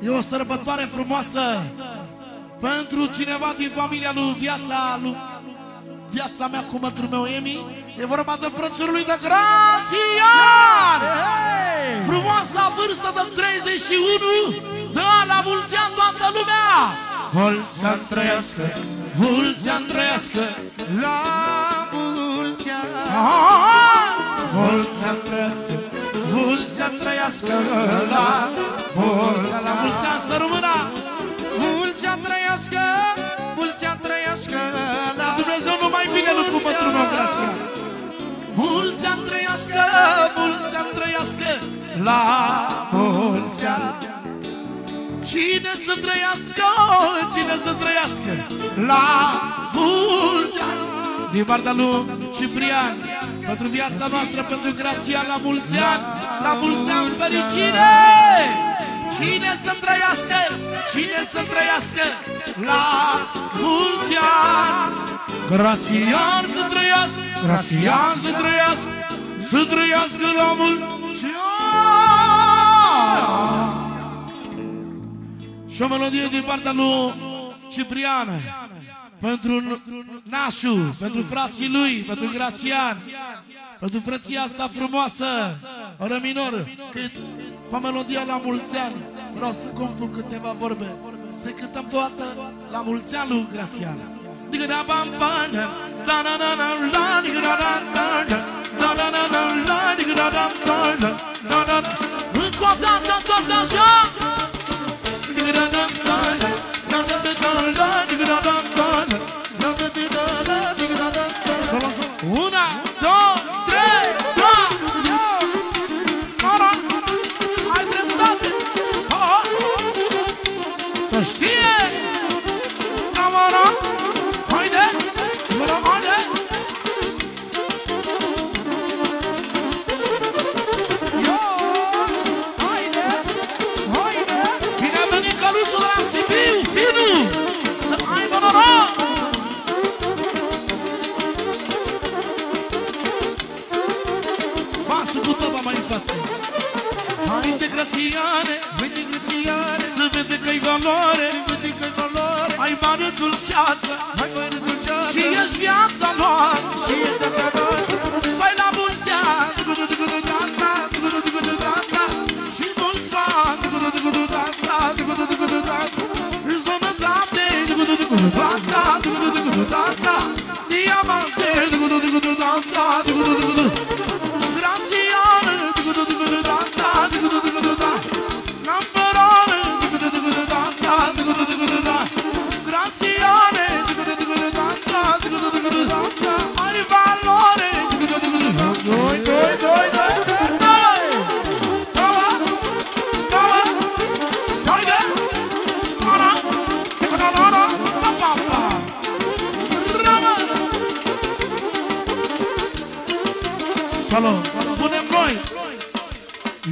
E o sărbătoare frumoasă pentru cineva din familia lui Viața lui Viața mea cu mătrul meu Emi. E vorba de frățurul lui de Grațian! Frumoasa vârstă de 31 Dă la mulți ani toată lumea! Mulți ani trăiască Mulți ani trăiască La mulți ani Mulți ani trăiască La mulți ani. La mulți ani să rămână. Mulți ani trăiască Mulți ani trăiască La Dumnezeu numai bine lui cu mătrul meu Grațian Mulți ani trăiască Mulți ani trăiască La mulți ani. Cine să trăiască Cine să trăiască La mulți ani? Din partea lui Ciprian Pentru viața noastră Pentru Grațian la mulți ani La mulți ani fericire! Cine să trăiască? Cine să trăiască? La mulți ani! Grațian să trăiască Grațian să trăiască Să trăiască la mulți ani! Și o melodie din partea lui Ciprian Pentru Nașu Pentru frații lui Pentru Grațian Pentru frăția asta frumoasă Oră minor Cât pe melodia la mulți ani. Vreau să compun câteva vorbe Să cântăm toată la mulți ani lui Grațian. Dică da bam bam Da da da da la Dică da da da da Da da da da la Dică da da da da Da da da Încă o dată tot așa! Una, Salut! Spunem noi!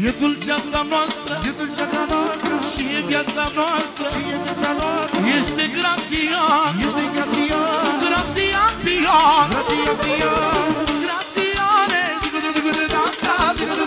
E dulceața noastră. E dulceața noastră. Și e viața noastră. Și e viața noastră. Este Grațian Este grațian Grațian Pian Grațian pian Grațiane Digu, digu, digu, digu, da, da, digu,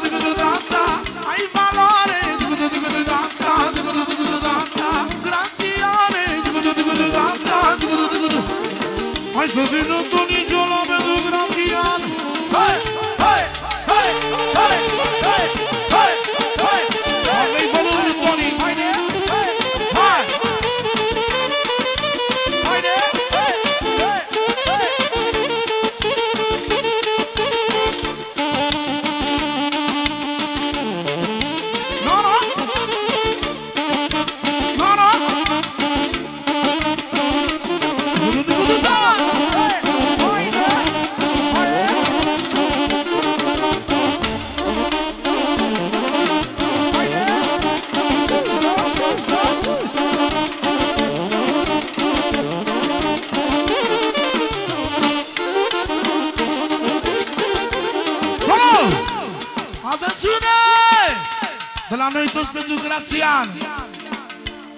Radu Grațian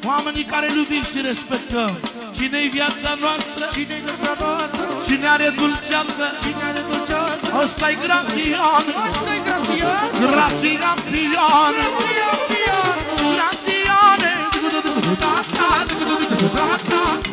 Oamenii care iubim și respectăm Cine-i viața noastră? cine viața noastră? Cine are dulceață? Cine are dulceață? Ăsta-i Grațian Ăsta-i Grațian Grațian Pian Grațian Grațian da, da, da,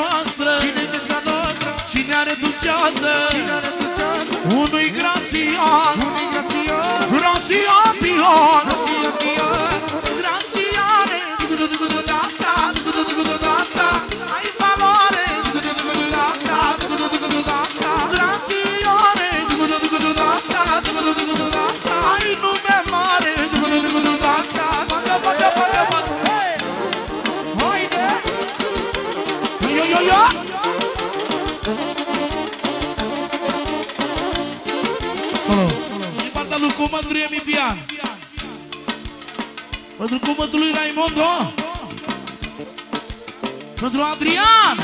noastră? Cine deja noastră? Cine are dulceață? Unui grațian, unui grațian, grațian, Pentru cuvântul lui Raimondo Pentru Adrian!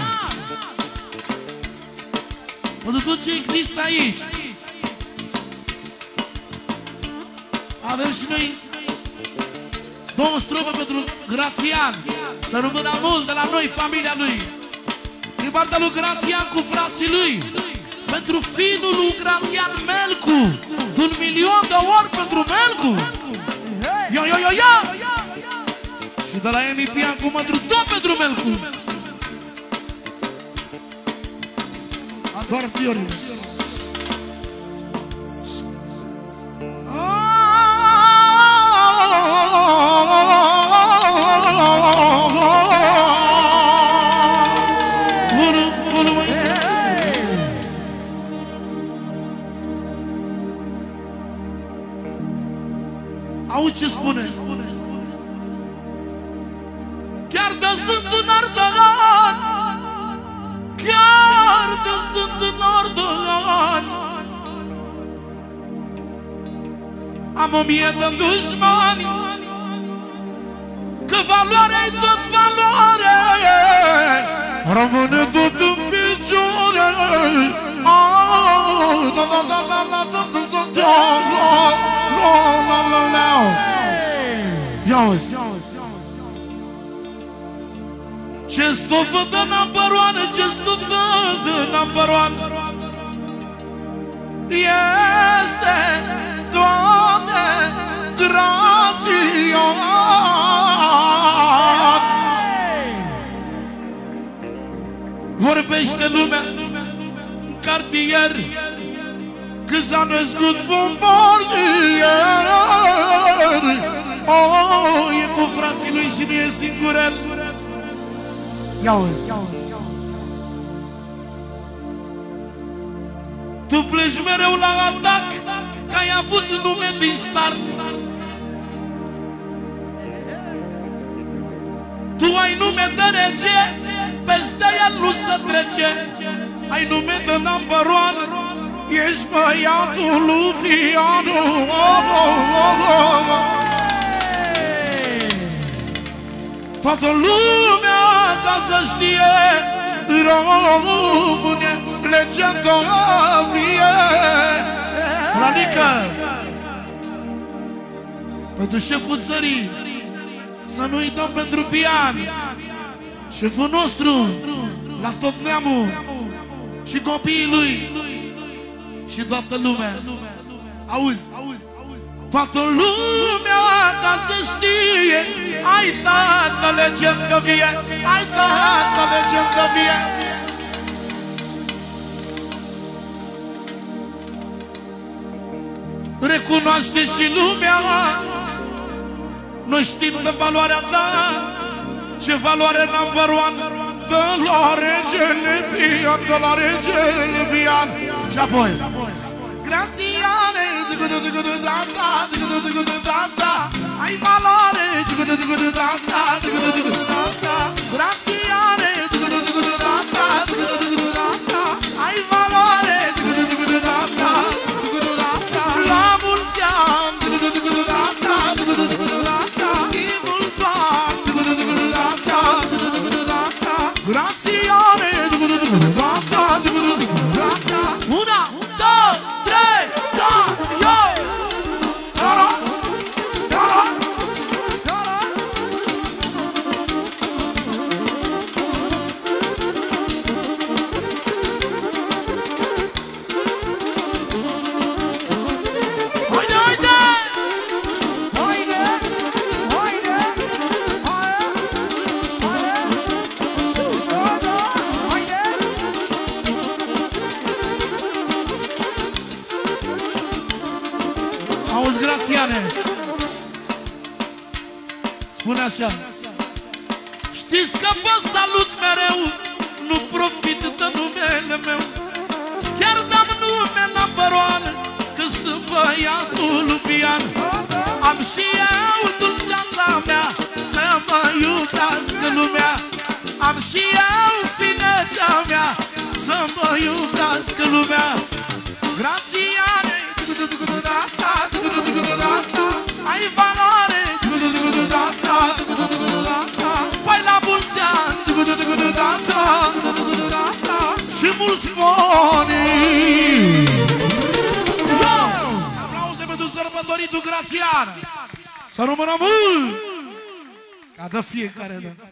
Pentru tot ce există aici! Avem și noi Două strofe pentru Grațian. Să rămână mult de la noi, familia lui. Din partea lui Grațian cu frații lui. Pentru finul lui Grațian Melcu De un milion de ori pentru Și de la MVP acum mă duc tot pe drumelcu Doar Fiori Auzi ce spune? Auzi ce spune? Am o mie de dușmani Că valoarea e tot valoare Rămâne tot în picioare Ia uzi Ce stofă de number ce stofă de number one Este grația Vorbește lumea în cartier Că s-a născut bombardier. Oh, e cu frații lui și nu e singurel Ia uzi. Tu pleci mereu la atac Că ai avut nume din start Tu ai nume de rege Peste el nu se trece. Ai nume de number one Ești băiatul lui Pianu oh, oh, oh, oh, oh. Toată lumea ca să știe Române, legenda vie. Ranică Pentru șeful țării Să nu uităm pentru pian. Șeful nostru La tot neamul Și copiii lui Și toată lumea. Auzi Toată lumea ca să știe Ai tată legendă vie Ai tată legendă vie Recunoaște și lumea Noi știm de valoarea ta Ce valoare number one De la regele Pian De la regele Pian Și apoi Graziane Ai valoare Graziane Grazie. Iubească lumea. Grațiane Ai valoare Păi la mulți ani Și mulți bani Aplauze pentru sărbătoritul Grațian. Să rămână mult Ca de fiecare dată